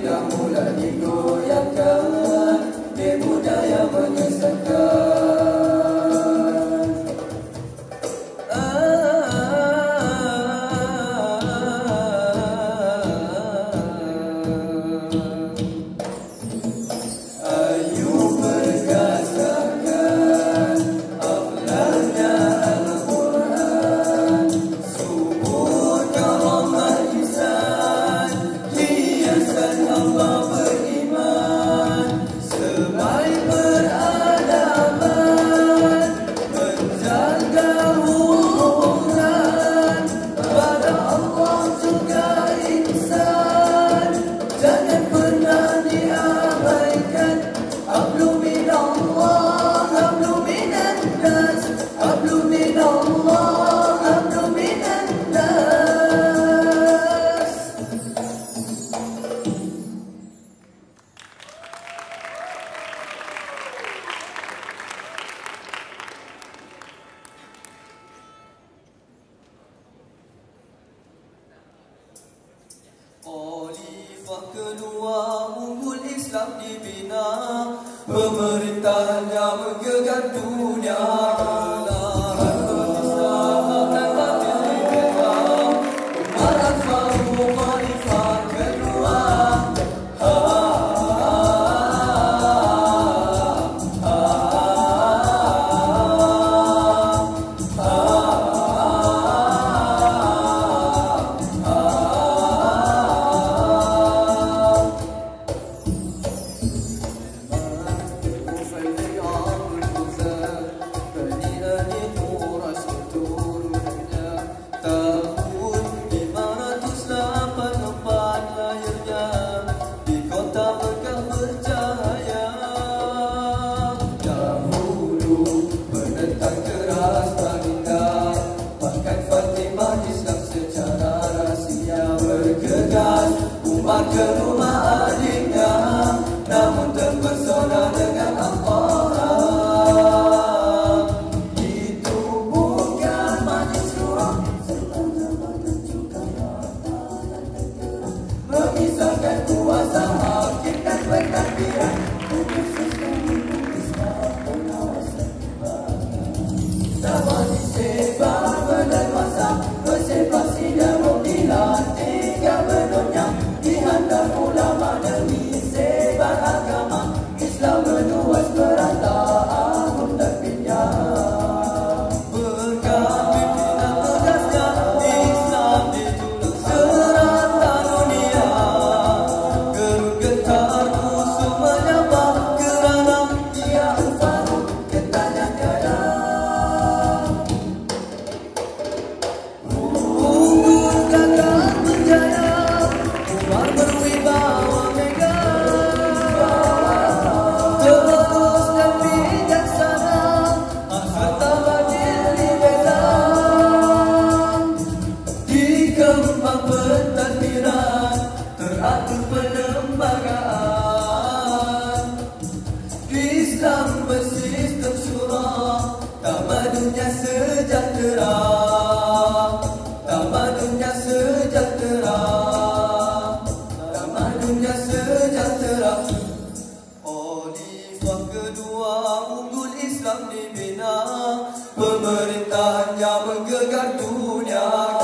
Dan mula digoyangkan Di budaya Pemerintahnya yang menggegar dunia. madunya sejahtera. Ramadunya sejahtera. Ramadunya sejahtera. Khalifah kedua unggul Islam dibina Pemerintahan yang menggegar dunia.